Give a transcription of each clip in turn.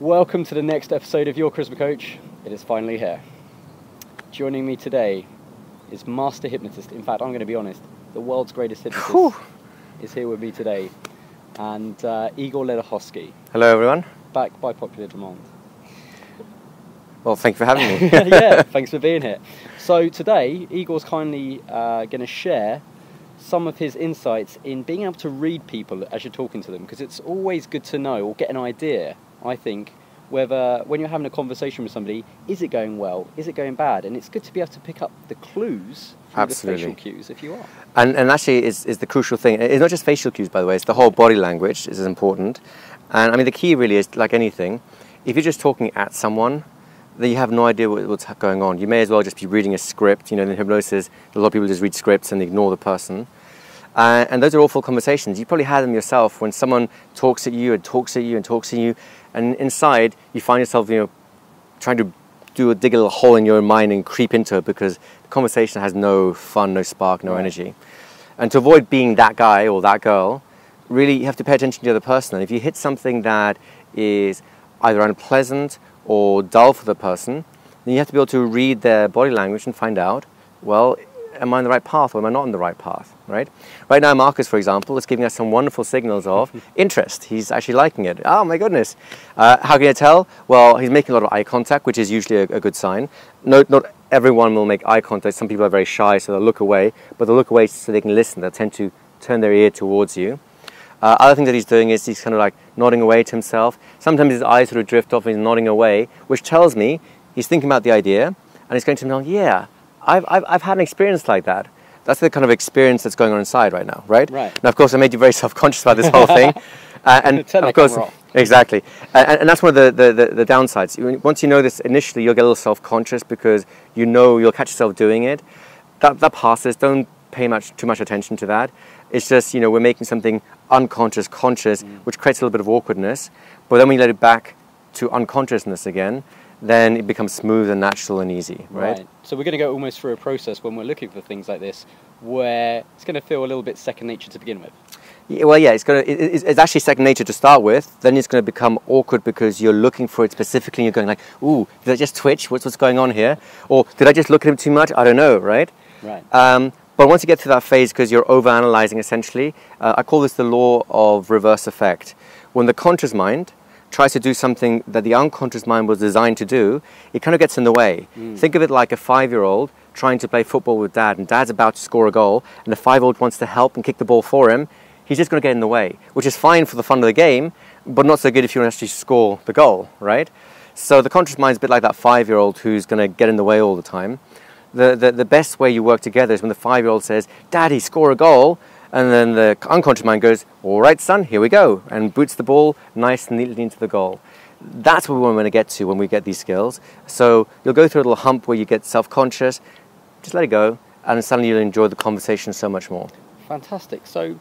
Welcome to the next episode of Your Charisma Coach. It is finally here. Joining me today is master hypnotist. In fact, I'm going to be honest, the world's greatest hypnotist Whew. is here with me today, and uh, Igor Ledochowski, Hello, everyone. back by popular demand. Well, thank you for having me. yeah, thanks for being here. So today, Igor's kindly uh, going to share some of his insights in being able to read people as you're talking to them, because it's always good to know or get an idea. I think whether when you're having a conversation with somebody, is it going well? Is it going bad? And it's good to be able to pick up the clues through Absolutely. the facial cues if you are. and, and actually, is, is the crucial thing. It's not just facial cues, by the way. It's the whole body language is important. And I mean, the key really is like anything. If you're just talking at someone, then you have no idea what, what's going on. You may as well just be reading a script. You know, in hypnosis, a lot of people just read scripts and ignore the person. Uh, and those are awful conversations. You probably had them yourself when someone talks at you and talks at you and talks at you, and inside you find yourself, you know, trying to do a dig a little hole in your mind and creep into it because the conversation has no fun, no spark, no Right. energy. And to avoid being that guy or that girl, really you have to pay attention to the other person. And if you hit something that is either unpleasant or dull for the person, then you have to be able to read their body language and find out, well, am I on the right path or am I not on the right path, right? Right now, Marcus, for example, is giving us some wonderful signals of interest. He's actually liking it. Oh my goodness. Uh, how can you tell? Well, he's making a lot of eye contact, which is usually a, a good sign. No, not everyone will make eye contact. Some people are very shy, so they'll look away, but they'll look away so they can listen. They'll tend to turn their ear towards you. Uh, other thing that he's doing is he's kind of like nodding away to himself. Sometimes his eyes sort of drift off and he's nodding away, which tells me he's thinking about the idea and he's going to know, yeah, I've, I've, I've had an experience like that. That's the kind of experience that's going on inside right now, right? Right. Now, of course, I made you very self-conscious about this whole thing. Uh, and of course, exactly. And, and that's one of the, the, the, the downsides. Once you know this initially, you'll get a little self-conscious because you know you'll catch yourself doing it. That, that passes. Don't pay much too much attention to that. It's just, you know, we're making something unconscious conscious, Mm. which creates a little bit of awkwardness. But then we let it back to unconsciousness again, then it becomes smooth and natural and easy, right? So we're going to go almost through a process when we're looking for things like this, where it's going to feel a little bit second nature to begin with. Yeah, well, yeah, it's gonna. It, it's, actually second nature to start with. Then it's going to become awkward because you're looking for it specifically. and You're going like, "Ooh, did I just twitch? What's what's going on here?" Or did I just look at him too much? I don't know, right? Right. Um, but once you get to that phase, because you're overanalyzing essentially, uh, I call this the law of reverse effect. When the conscious mind tries to do something that the unconscious mind was designed to do, it kind of gets in the way. Hmm. Think of it like a five year old trying to play football with dad, and dad's about to score a goal, and the five year old wants to help and kick the ball for him. He's just going to get in the way, which is fine for the fun of the game, but not so good if you want to actually score the goal, right? So the conscious mind is a bit like that five year old who's going to get in the way all the time the, the, the best way you work together is when the five year old says, Daddy, score a goal. And then the unconscious mind goes, All right, son, here we go. And boots the ball nice and neatly into the goal. That's what we want to get to when we get these skills. So you'll go through a little hump where you get self conscious, just let it go, and suddenly you'll enjoy the conversation so much more. Fantastic. So,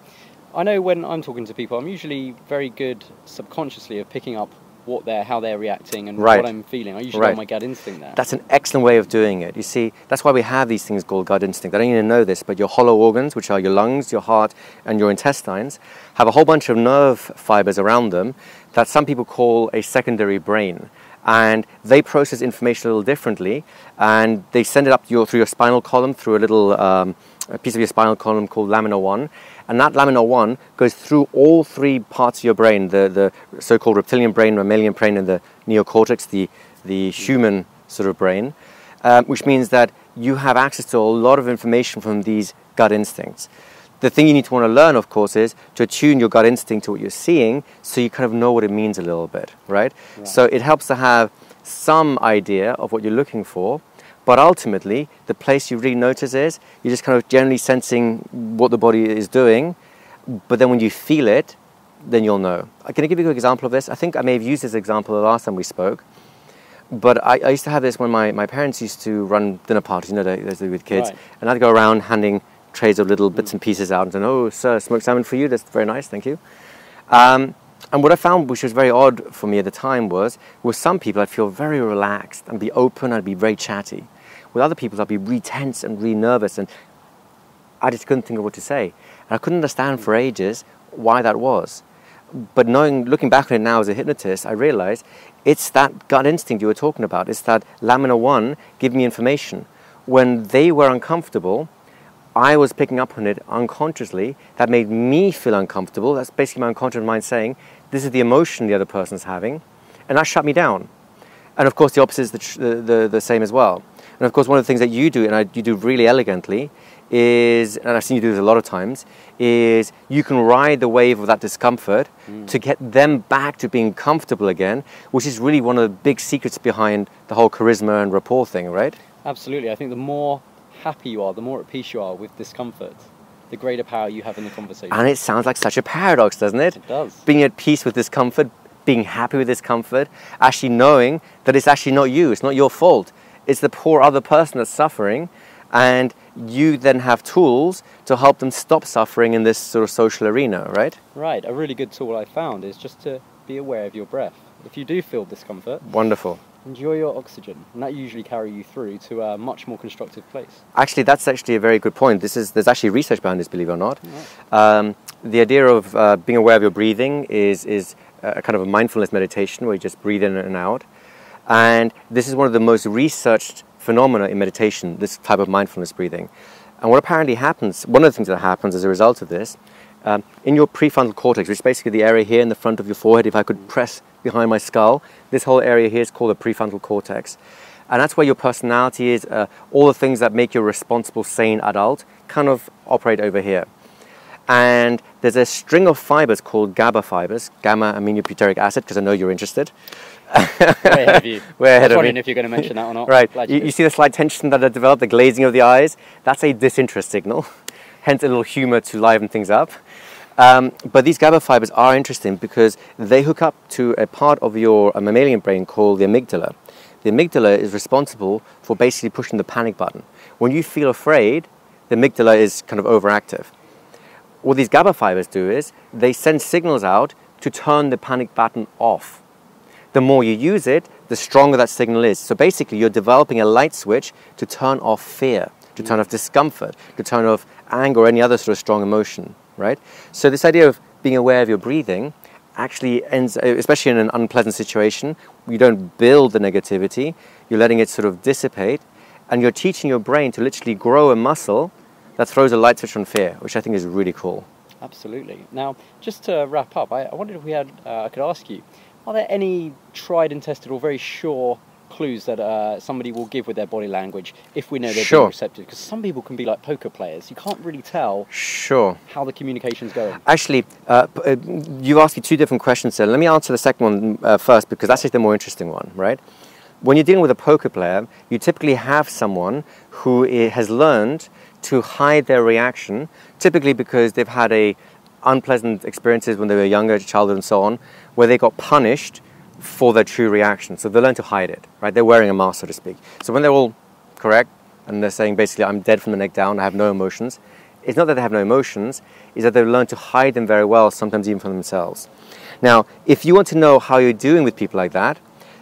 I know when I'm talking to people, I'm usually very good subconsciously of picking up what they're, how they're reacting, and Right. what I'm feeling. I usually Right. my gut instinct there. That's an excellent way of doing it. You see, that's why we have these things called gut instinct. I don't even know this, but your hollow organs, which are your lungs, your heart, and your intestines, have a whole bunch of nerve fibers around them that some people call a secondary brain. And they process information a little differently, and they send it up your, through your spinal column through a little um, a piece of your spinal column called lamina 1. And that lamina 1 goes through all three parts of your brain the, the so called reptilian brain, mammalian brain, and the neocortex, the, the human sort of brain, um, which means that you have access to a lot of information from these gut instincts. The thing you need to want to learn, of course, is to attune your gut instinct to what you're seeing so you kind of know what it means a little bit, right? Right. So it helps to have some idea of what you're looking for, but ultimately, the place you really notice is you're just kind of generally sensing what the body is doing, but then when you feel it, then you'll know. Can I give you a quick example of this? I think I may have used this example the last time we spoke. But I, I used to have this when my, my parents used to run dinner parties, you know, they, they do with kids. Right. And I'd go around handing trays of little bits and pieces out and saying, oh, sir, smoked salmon for you. That's very nice, thank you. Um, and what I found, which was very odd for me at the time, was with some people I'd feel very relaxed and be open, I'd be very chatty. With other people, I'd be really tense and really nervous, and I just couldn't think of what to say. And I couldn't understand for ages why that was. But knowing, looking back on it now as a hypnotist, I realized it's that gut instinct you were talking about. It's that lamina one give me information. When they were uncomfortable, I was picking up on it unconsciously. That made me feel uncomfortable. That's basically my unconscious mind saying, this is the emotion the other person's having. And that shut me down. And of course, the opposite is the, the, the, the same as well. And of course, one of the things that you do, and I, you do really elegantly, is, and I've seen you do this a lot of times, is you can ride the wave of that discomfort Mm. to get them back to being comfortable again, which is really one of the big secrets behind the whole charisma and rapport thing, right? Absolutely. I think the more happy you are, the more at peace you are with discomfort, the greater power you have in the conversation. And it sounds like such a paradox, doesn't it? it does. Being at peace with discomfort, being happy with discomfort, actually knowing that it's actually not you, it's not your fault. It's the poor other person that's suffering, and you then have tools to help them stop suffering in this sort of social arena, right? Right. A really good tool I found is just to be aware of your breath. If you do feel discomfort, Wonderful. Enjoy your oxygen, and that usually carry you through to a much more constructive place. Actually, that's actually a very good point. This is there's actually research behind this, believe it or not. Right. Um, the idea of uh, being aware of your breathing is is a kind of a mindfulness meditation where you just breathe in and out, and this is one of the most researched phenomena in meditation. This type of mindfulness breathing, and what apparently happens, one of the things that happens as a result of this, um, in your prefrontal cortex, which is basically the area here in the front of your forehead. If I could press behind my skull, this whole area here is called the prefrontal cortex. And that's where your personality is, uh, all the things that make you a responsible, sane adult kind of operate over here. And there's a string of fibers called GABA fibers, gamma aminobutyric acid, because I know you're interested. Way ahead of you. Ahead I was wondering if you're going to mention that or not. Right. You, you see the slight tension that I developed, the glazing of the eyes? That's a disinterest signal, hence a little humor to liven things up. Um, but these GABA fibers are interesting because they hook up to a part of your mammalian brain called the amygdala. The amygdala is responsible for basically pushing the panic button. When you feel afraid, the amygdala is kind of overactive. What these GABA fibers do is they send signals out to turn the panic button off the more you use it, the stronger that signal is. So basically, you're developing a light switch to turn off fear, to turn off discomfort, to turn off anger or any other sort of strong emotion, right? So this idea of being aware of your breathing actually ends, especially in an unpleasant situation, you don't build the negativity, you're letting it sort of dissipate, and you're teaching your brain to literally grow a muscle that throws a light switch on fear, which I think is really cool. Absolutely. Now, just to wrap up, I, I wondered if we had, uh, I could ask you, are there any tried and tested or very sure clues that uh, somebody will give with their body language if we know they're Sure. being receptive? Because some people can be like poker players. You can't really tell Sure. how the communication's going. Actually, uh, uh, you asked me two different questions there. Let me answer the second one uh, first because that's the more interesting one, right? When you're dealing with a poker player, you typically have someone who has learned to hide their reaction, typically because they've had a unpleasant experiences when they were younger, childhood, and so on, where they got punished for their true reaction. So they learn to hide it, right? They're wearing a mask, so to speak. So when they're all correct and they're saying basically, I'm dead from the neck down, I have no emotions, it's not that they have no emotions, it's that they've learned to hide them very well, sometimes even from themselves. Now, if you want to know how you're doing with people like that,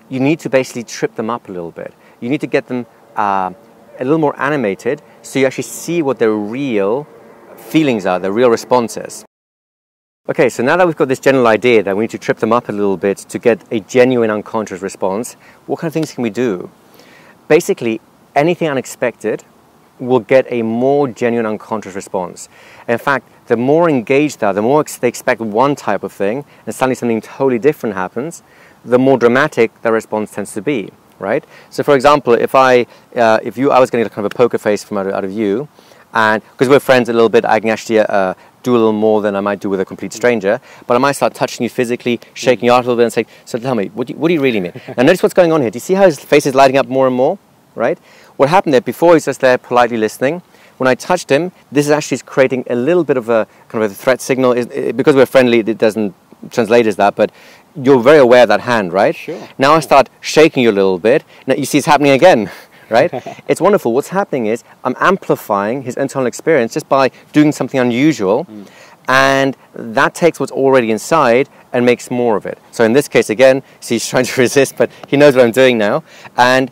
you need to basically trip them up a little bit. You need to get them uh, a little more animated so you actually see what their real feelings are, their real responses. Okay, so now that we've got this general idea that we need to trip them up a little bit to get a genuine unconscious response, what kind of things can we do? Basically, anything unexpected will get a more genuine unconscious response. In fact, the more engaged they are, the more they expect one type of thing, and suddenly something totally different happens, the more dramatic their response tends to be, right? So, for example, if I, uh, if you, I was getting kind of a poker face from out of, out of you, and because we're friends a little bit, I can actually uh, do a little more than I might do with a complete mm. stranger. But I might start touching you physically, shaking you out a little bit, and say, "So tell me, what do you, what do you really mean?" and notice what's going on here. Do you see how his face is lighting up more and more? Right? What happened there? Before he's just there politely listening. When I touched him, this is actually creating a little bit of a kind of a threat signal. It- Because we're friendly, it doesn't translate as that, but you're very aware of that hand, right? Sure. Now I start shaking you a little bit. Now you see it's happening again, right? it's wonderful. What's happening is I'm amplifying his internal experience just by doing something unusual, mm. and that takes what's already inside and makes more of it. So in this case, again, see, he's trying to resist, but he knows what I'm doing now, and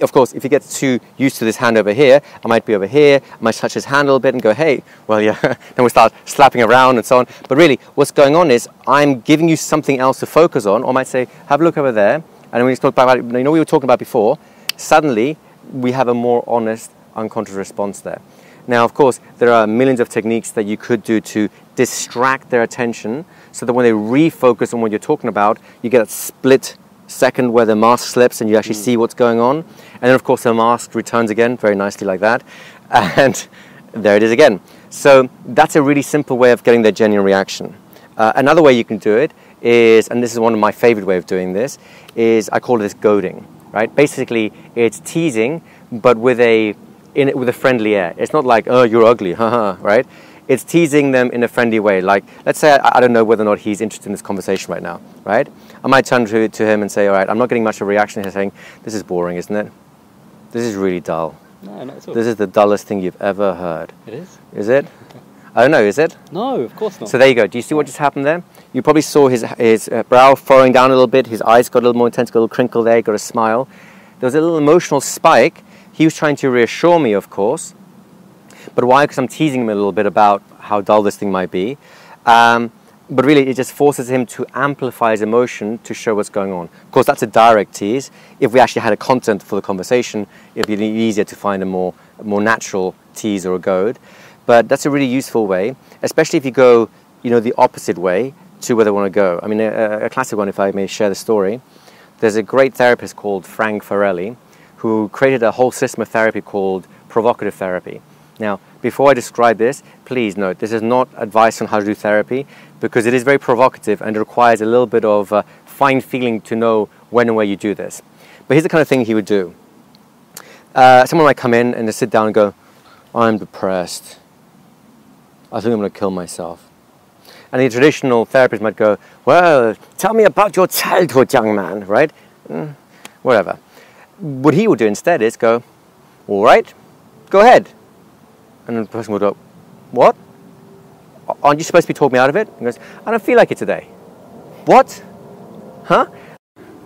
of course, if he gets too used to this hand over here, I might be over here, I might touch his hand a little bit and go, hey, well, yeah, then we start slapping around and so on. But really, what's going on is I'm giving you something else to focus on, or I might say, have a look over there. And we talk about, you know, we were talking about before, suddenly we have a more honest, unconscious response there. Now, of course, there are millions of techniques that you could do to distract their attention so that when they refocus on what you're talking about, you get a split second where the mask slips and you actually mm. see what's going on. And then, of course, the mask returns again very nicely like that. And there it is again. So that's a really simple way of getting their genuine reaction. Uh, another way you can do it is, and this is one of my favorite way of doing this, is I call this goading, right? Basically, it's teasing, but with a in it with a friendly air. It's not like, oh, you're ugly, haha, right? It's teasing them in a friendly way. Like, let's say I, I, don't know whether or not he's interested in this conversation right now, right? I might turn to, to him and say, all right, I'm not getting much of a reaction here saying, this is boring, isn't it? This is really dull. No, not at all. This is the dullest thing you've ever heard. It is? Is it? I don't know, is it? No, of course not. So there you go. Do you see what just happened there? You probably saw his, his uh, brow furrowing down a little bit, his eyes got a little more intense, got a little crinkle there, got a smile. There was a little emotional spike he was trying to reassure me, of course. But why? Because I'm teasing him a little bit about how dull this thing might be. Um, but really, it just forces him to amplify his emotion to show what's going on. Of course, that's a direct tease. If we actually had a content for the conversation, it'd be easier to find a more, a more natural tease or a goad. But that's a really useful way, especially if you go, you know, the opposite way to where they want to go. I mean, a, a classic one, if I may share the story. There's a great therapist called Frank Farrelly, who created a whole system of therapy called provocative therapy. Now, before I describe this, please note this is not advice on how to do therapy because it is very provocative and it requires a little bit of uh, fine feeling to know when and where you do this. But here's the kind of thing he would do. Uh, someone might come in and sit down and go, I'm depressed. I think I'm going to kill myself. And the traditional therapist might go, Well, tell me about your childhood, young man, right? Mm, whatever what he would do instead is go, all right, go ahead. And the person would go, what? Aren't you supposed to be talking me out of it? And goes, I don't feel like it today. What? Huh?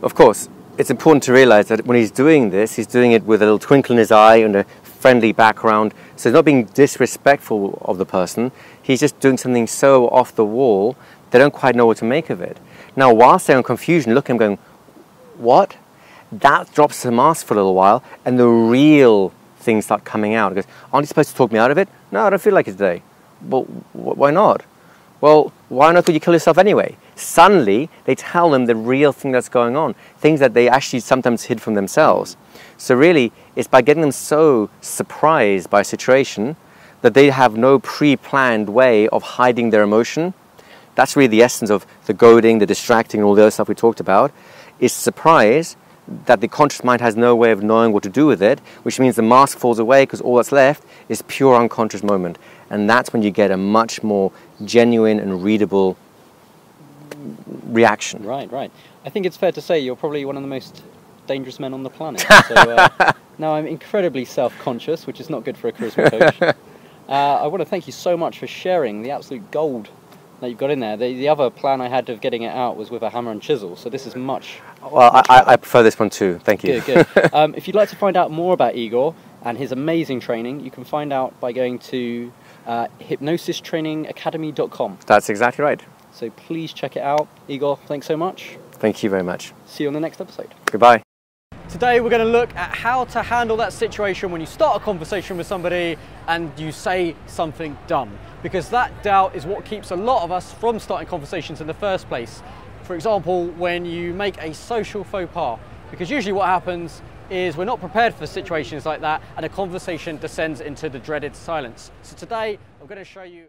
Of course, it's important to realize that when he's doing this, he's doing it with a little twinkle in his eye and a friendly background. So he's not being disrespectful of the person. He's just doing something so off the wall, they don't quite know what to make of it. Now, whilst they're in confusion, look at him going, What? that drops the mask for a little while and the real things start coming out. Because aren't you supposed to talk me out of it? No, I don't feel like it today. Well, why not? Well, why not could you kill yourself anyway? Suddenly, they tell them the real thing that's going on, things that they actually sometimes hid from themselves. So, really, it's by getting them so surprised by a situation that they have no pre planned way of hiding their emotion. That's really the essence of the goading, the distracting, and all the other stuff we talked about. Is surprise that the conscious mind has no way of knowing what to do with it, which means the mask falls away because all that's left is pure unconscious moment. And that's when you get a much more genuine and readable reaction. Right, right. I think it's fair to say you're probably one of the most dangerous men on the planet. so uh, now I'm incredibly self-conscious, which is not good for a charisma coach. Uh, I want to thank you so much for sharing the absolute gold that you've got in there. The, the other plan I had of getting it out was with a hammer and chisel, so this is much. Well, I, I, prefer this one too. Thank you. Good, good. um, if you'd like to find out more about Igor and his amazing training, you can find out by going to uh, hypnosistrainingacademy.com. That's exactly right. So please check it out. Igor, thanks so much. Thank you very much. See you on the next episode. Goodbye. Today we're going to look at how to handle that situation when you start a conversation with somebody and you say something dumb. Because that doubt is what keeps a lot of us from starting conversations in the first place. For example, when you make a social faux pas. Because usually what happens is we're not prepared for situations like that and a conversation descends into the dreaded silence. So today I'm going to show you